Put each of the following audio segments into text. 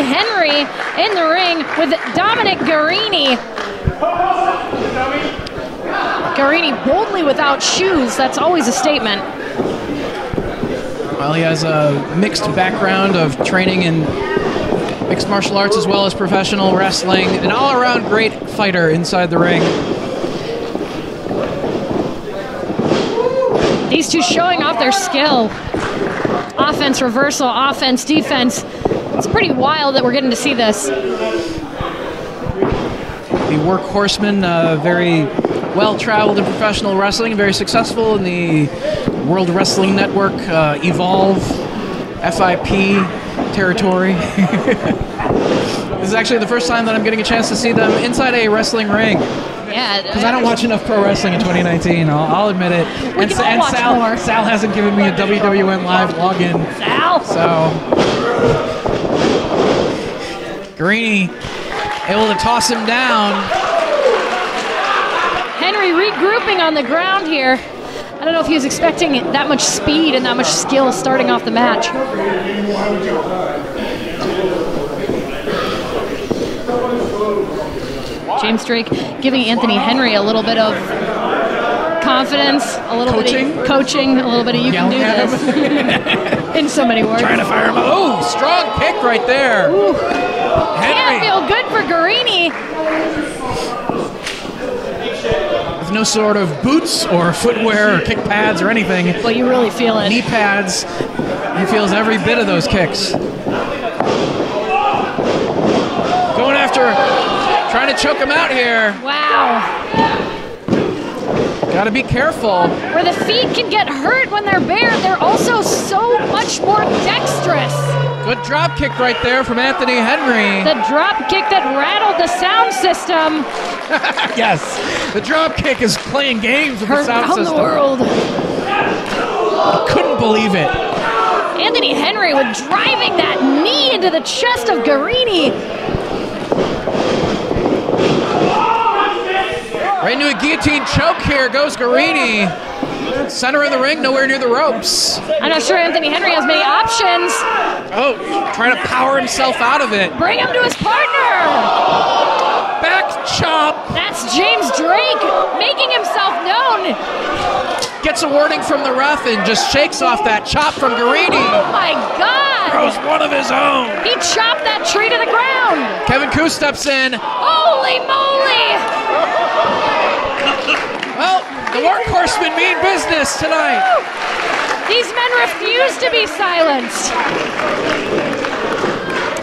Henry in the ring with Dominic Garrini. Garrini boldly without shoes. That's always a statement. Well, he has a mixed background of training in mixed martial arts as well as professional wrestling. An all around great fighter inside the ring. These two showing off their skill. Offense, reversal, offense, defense. It's pretty wild that we're getting to see this. The workhorseman, uh, very well traveled in professional wrestling, very successful in the World Wrestling Network, uh, Evolve, FIP territory. this is actually the first time that I'm getting a chance to see them inside a wrestling ring. Yeah, Because I don't watch enough pro wrestling in 2019, I'll, I'll admit it. and all and watch Sal, more. Sal hasn't given me a WWN Live login. Ow! So, Greeny able to toss him down. Henry regrouping on the ground here. I don't know if he was expecting that much speed and that much skill starting off the match. James Drake giving Anthony Henry a little bit of confidence, a little bit of coaching, a little bit of you Yelling can do this. In so many words. Trying to fire him. up. Oh, strong pick right there. Can't Henry feel good for Garrini. with no sort of boots or footwear or kick pads or anything. But you really feel it. Knee pads. He feels every bit of those kicks. Going after, trying to choke him out here. Wow. Got to be careful. Where the feet can get hurt when they're bare, they're also so much more dexterous. Good drop kick right there from Anthony Henry. The drop kick that rattled the sound system yes, the drop kick is playing games with the heard sound system. the world. Couldn't believe it. Anthony Henry with driving that knee into the chest of Garrini. Right into a guillotine choke here goes Garrini. Center of the ring, nowhere near the ropes. I'm not sure Anthony Henry has many options. Oh, trying to power himself out of it. Bring him to his partner. Back chop. That's James Drake making himself known. Gets a warning from the ref and just shakes off that chop from Garrini. Oh my God. Throws one of his own. He chopped that tree to the ground. Kevin Ku steps in. Holy moly. Well, the workhorsemen mean business tonight. These men refuse to be silenced.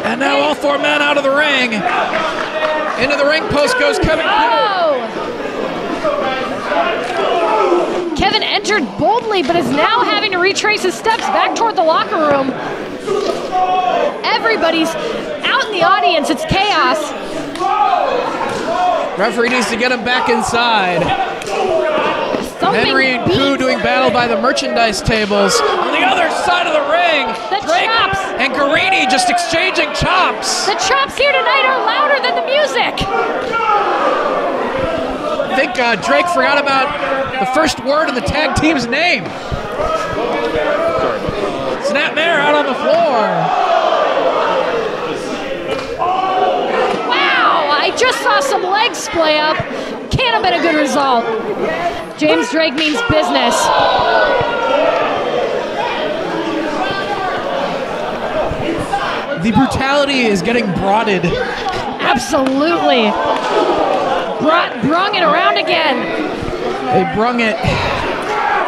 And now all four men out of the ring. Into the ring post goes Kevin Oh! Kevin entered boldly, but is now having to retrace his steps back toward the locker room. Everybody's out in the audience. It's chaos. Referee needs to get him back inside. Thumping Henry and Ku doing battle by the merchandise tables. On the other side of the ring, The Drake chops. and Garrini just exchanging chops. The chops here tonight are louder than the music. I think uh, Drake forgot about the first word in the tag team's name. Snapmare out on the floor. Wow, I just saw some legs splay up. Can't have been a good result. James Drake means business. The brutality is getting broadened. Absolutely. Brought, brung it around again. They brung it.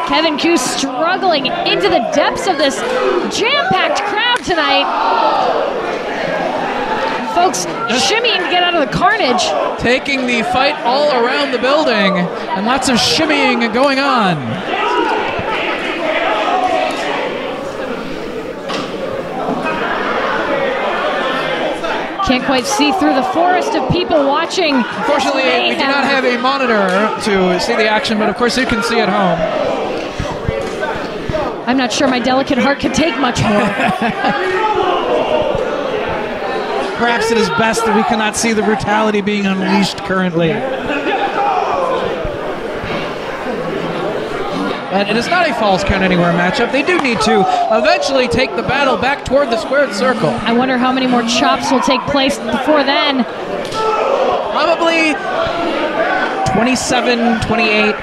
Kevin Ku struggling into the depths of this jam-packed crowd tonight. Folks shimmying to get out of the carnage. taking the fight all around the building, and lots of shimmying going on. Can't quite see through the forest of people watching. Unfortunately, we do not have a monitor to see the action, but of course you can see at home. I'm not sure my delicate heart could take much more. Perhaps it is best that we cannot see the brutality being unleashed currently. And it is not a falls count anywhere matchup. They do need to eventually take the battle back toward the squared circle. I wonder how many more chops will take place before then. Probably 27, 28,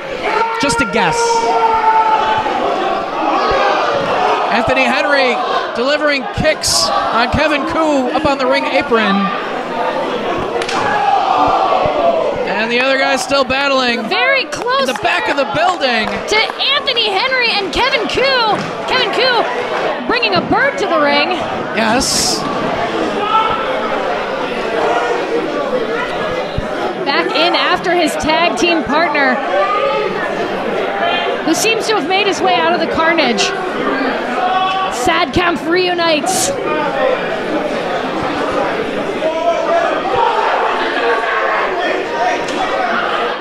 just a guess. Anthony Henry delivering kicks on Kevin Ku up on the ring apron. And the other guy's still battling Very close in the back of the building. to Anthony Henry and Kevin Ku. Kevin Ku bringing a bird to the ring. Yes. Back in after his tag team partner, who seems to have made his way out of the carnage. Sadkampf reunites.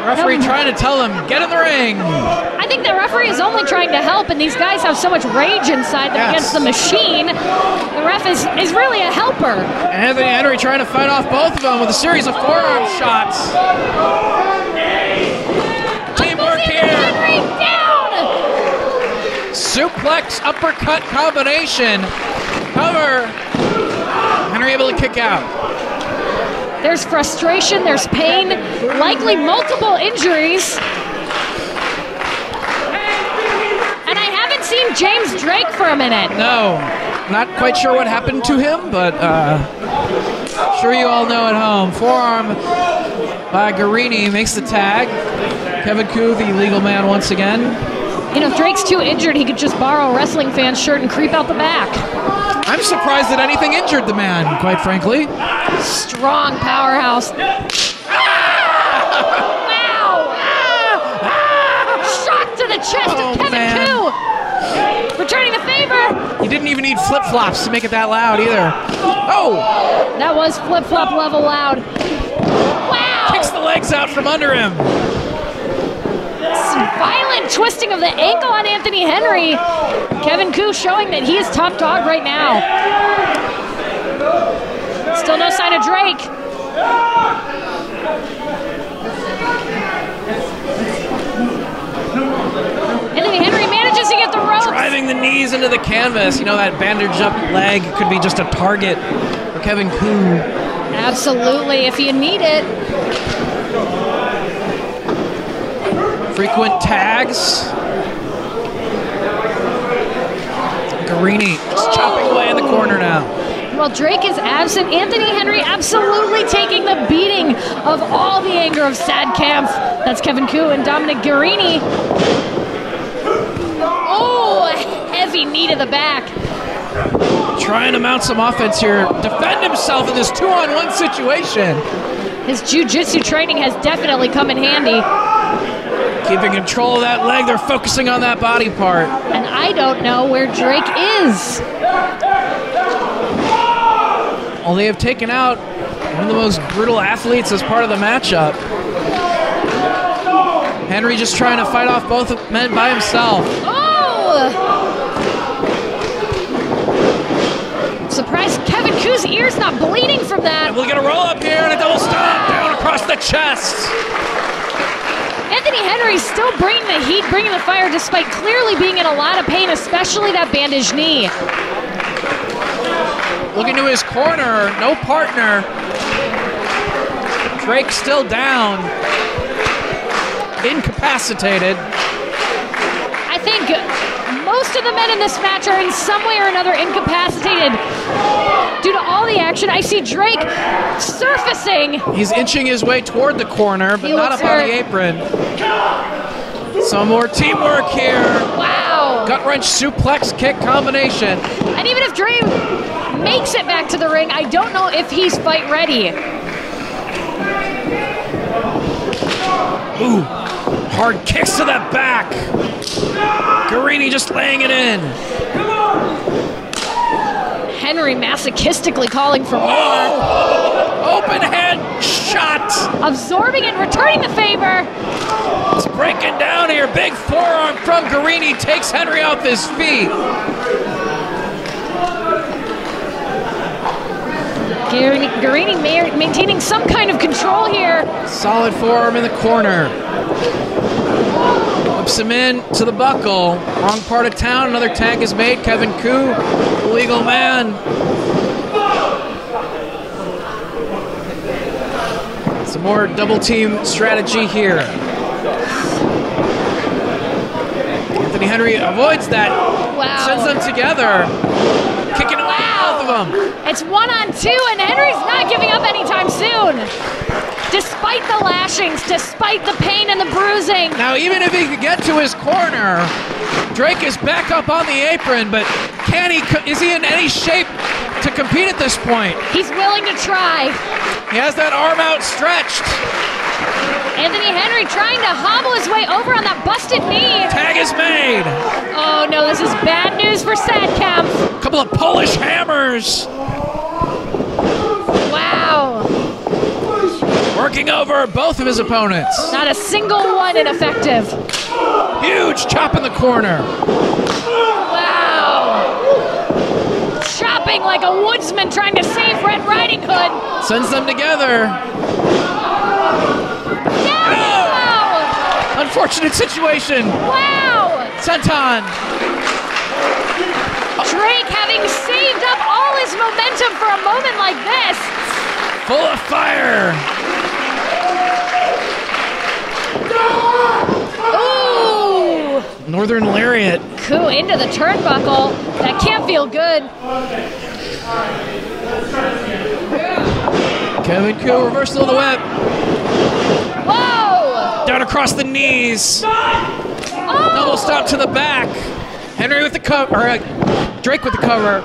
Referee trying to tell him, get in the ring. I think the referee is only trying to help, and these guys have so much rage inside them Yes. against the machine. The ref is, is really a helper. And Anthony Henry trying to fight off both of them with a series of forearm shots. Teamwork Anthony here. Henry down! Suplex uppercut combination. Cover. Henry able to kick out. There's frustration, there's pain, likely multiple injuries. And I haven't seen James Drake for a minute. No, not quite sure what happened to him, but uh, sure you all know at home. Forearm by Garrini makes the tag. Kevin Ku, the legal man once again. You know, if Drake's too injured, he could just borrow a wrestling fan's shirt and creep out the back. I'm surprised that anything injured the man, quite frankly. Strong powerhouse. Wow! Shot to the chest Oh, of Kevin man. Ku. Returning the favor. You didn't even need flip flops to make it that loud either. Oh, That was flip flop level loud. Wow! kicks the legs out from under him. Some twisting of the ankle on Anthony Henry. Kevin Ku showing that he is top dog right now. Still no sign of Drake. Anthony Henry manages to get the ropes. Driving the knees into the canvas. You know, that bandaged up leg could be just a target for Kevin Ku. Absolutely, if you need it. Frequent tags. Garrini just chopping away in the corner now. While Drake is absent, Anthony Henry absolutely taking the beating of all the anger of Sadkampf. That's Kevin Ku and Dominic Garrini. Oh, a heavy knee to the back. Trying to mount some offense here. Defend himself in this two on one situation. His jiu-jitsu training has definitely come in handy. Keeping control of that leg. They're focusing on that body part. And I don't know where Drake is. Well, they have taken out one of the most brutal athletes as part of the matchup. Henry just trying to fight off both men by himself. Oh! Surprised Kevin Ku's ear's not bleeding from that. We'll get a roll up here and a double stomp down across the chest. Anthony Henry's still bringing the heat, bringing the fire, despite clearly being in a lot of pain, especially that bandaged knee. Looking to his corner, no partner. Drake still down, incapacitated. I think most of the men in this match are in some way or another incapacitated due to all the action. I see Drake surfacing. He's inching his way toward the corner, but He not up looks on the apron. Some more teamwork here. Wow. Gut wrench suplex kick combination. And even if Drake makes it back to the ring, I don't know if he's fight ready. Ooh, hard kicks to the back. Garrini just laying it in. Henry masochistically calling for more. Oh, open hand shot. Absorbing and returning the favor. It's breaking down here. Big forearm from Garrini takes Henry off his feet. Garrini, Garrini maintaining some kind of control here. Solid forearm in the corner. Whips him in to the buckle. Wrong part of town. Another tag is made. Kevin Ku, legal man. Some more double team strategy here. Anthony Henry avoids that. Wow. Sends them together. Kicking away both of them. It's one on two, and Henry's not giving up anytime soon. Despite the lashings, despite the pain and the bruising. Now, even if he could get to his corner, Drake is back up on the apron, but can he? Is he in any shape to compete at this point? He's willing to try. He has that arm outstretched. Anthony Henry trying to hobble his way over on that busted knee. Tag is made. Oh no, this is bad news for Sadkampf. A couple of Polish hammers Wow. Working over both of his opponents. Not a single one ineffective. Huge chop in the corner. Wow. Chopping like a woodsman trying to save Red Riding Hood. Sends them together. Wow. Unfortunate situation. Wow. Senton. Drake having saved up all his momentum for a moment like this. Full of fire. Ooh. Northern Lariat. Ku into the turnbuckle. That can't feel good. Kevin Ku reversal of the whip. Whoa. Down across the knees. Oh. Double stop to the back. Henry with the cover. Or, uh, Drake with the cover.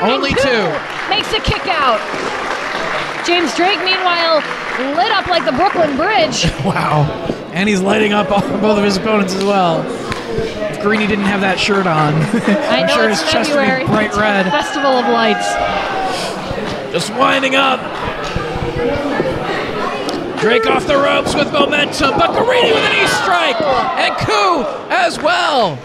Only two. Makes a kick out. James Drake, meanwhile, lit up like the Brooklyn Bridge. Wow. And he's lighting up both of his opponents as well. If Greeny didn't have that shirt on. I I'm know sure it's his chest would be bright red. Festival of Lights. Just winding up. Drake off the ropes with momentum. Buccarini with an knee strike. And Ku as well.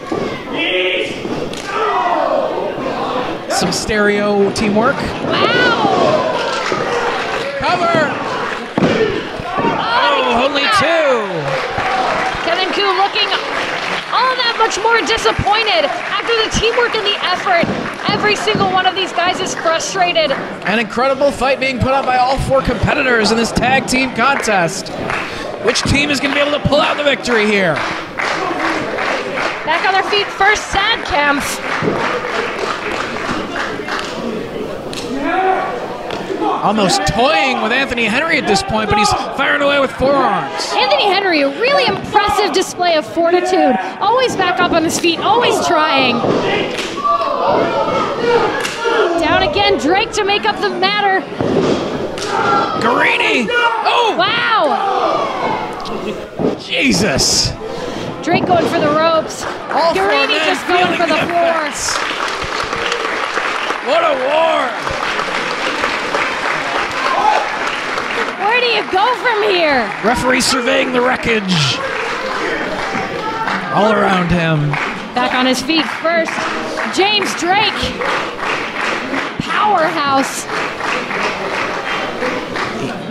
Some stereo teamwork. Wow. Cover. Oh, only two. Kevin Ku looking all that much more disappointed after the teamwork and the effort. Every single one of these guys is frustrated. An incredible fight being put up by all four competitors in this tag team contest. Which team is going to be able to pull out the victory here? Back on their feet first, Sadkampf. Almost toying with Anthony Henry at this point, but he's firing away with forearms. Anthony Henry, a really impressive display of fortitude. Always back up on his feet, always trying. Down again, Drake to make up the matter. Garrini! Oh, Wow! Jesus! Drake going for the ropes. All Garrini just going for the floor. What a war! Do you go from here? Referee surveying the wreckage. All around him. Back on his feet first, James Drake. Powerhouse.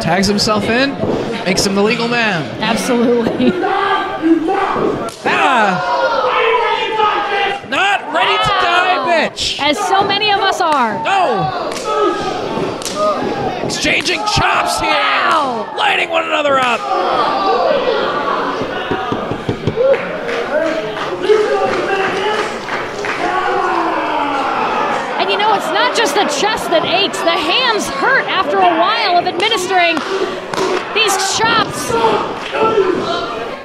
Tags himself in, makes him the legal man. Absolutely. Ah! Not ready to die, bitch! As so many of us are. No! Exchanging chops here! Wow. Lighting one another up! And you know, it's not just the chest that aches, the hands hurt after a while of administering these chops.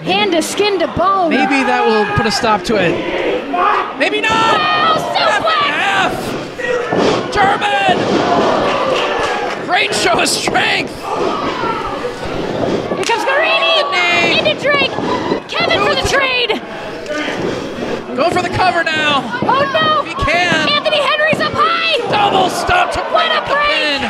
Hand to skin to bone. Maybe that will put a stop to it. Maybe not! Wow, suplex! F! German! Great show of strength! Here comes Garrini! Into Drake! Kevin for the trade! Go for the cover now! Oh no! He can! Anthony Henry's up high! Double stop to What a the break!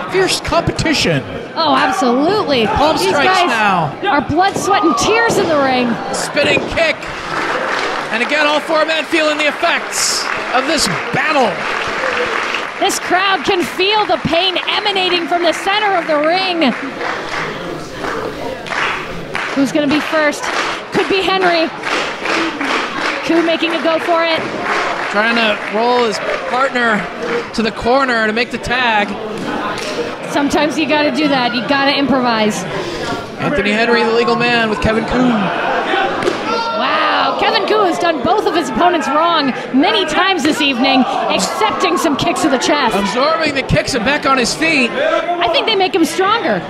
pin! Fierce competition. Oh, absolutely. Palm These strikes guys now. are blood, sweat, and tears in the ring. Spinning kick. And again, all four men feeling the effects of this battle. This crowd can feel the pain emanating from the center of the ring. Who's going to be first? Could be Henry. Ku making a go for it. Trying to roll his partner to the corner to make the tag. Sometimes you got to do that. You got to improvise. Anthony Henry, the legal man, with Kevin Ku. Wow, Kevin Ku has done both of his opponents wrong many times this evening, accepting some kicks to the chest. Absorbing the kicks and back on his feet. I think they make him stronger.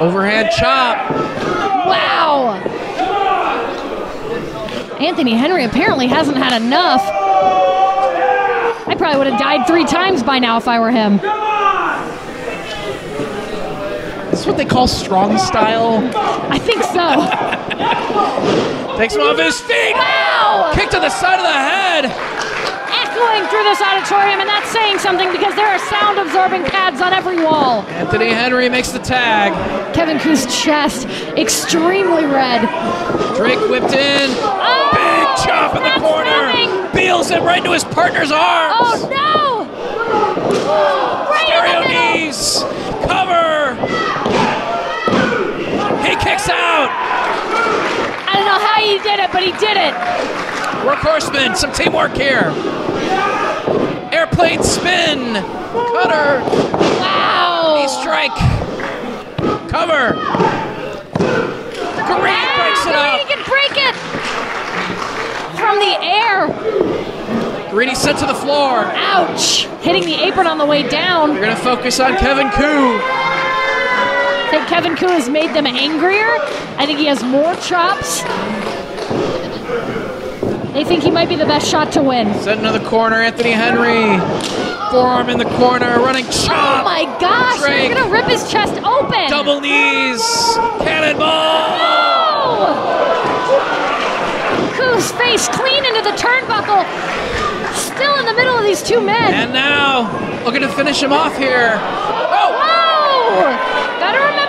Overhand chop. Wow. Anthony Henry apparently hasn't had enough. I probably would have died three times by now if I were him. This is what they call strong style. I think so. Takes him off his feet. Wow! Kick to the side of the head. Echoing through this auditorium, and that's saying something because there are sound absorbing pads on every wall. Anthony Henry makes the tag. Kevin Ku's chest extremely red. Drake whipped in. Oh, Big chop in the corner. coming. Beals him right into his partner's arms. Oh no! Right Stereo knees. Cover. He kicks out. I don't know how he did it, but he did it. Workhorseman. Some teamwork here. Airplane spin. Cutter. Wow! Knee strike. Cover. Kareem breaks it up. can break it from the air. Greeny sent to the floor. Ouch! Hitting the apron on the way down. They're going to focus on Kevin Ku. I think Kevin Ku has made them angrier. I think he has more chops. They think he might be the best shot to win. Set into the corner, Anthony Henry. Forearm in the corner, running oh chop. Oh my gosh! Drake. They're gonna rip his chest open. Double knees. Cannonball. Oh! Ku's face clean into the turnbuckle. Still in the middle of these two men. And now, looking to finish him off here. Oh, Whoa! Gotta remember,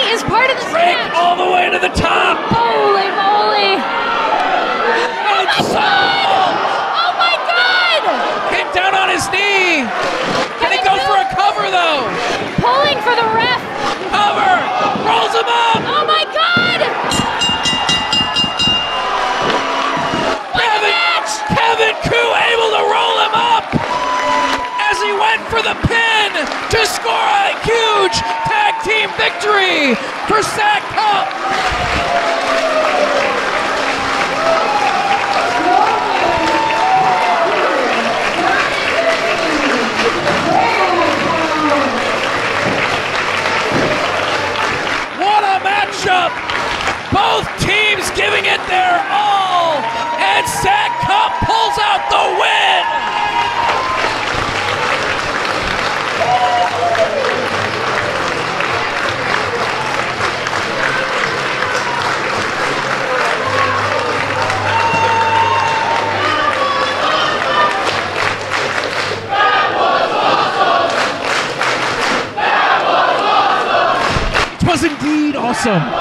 Greeny is part of this Drake match. all the way to the top. Holy moly! And oh so, Oh my god! came down on his knee. Can he go for a cover though? Pulling for the ref. Cover. Rolls him up. Oh my for Sack Cup. Awesome.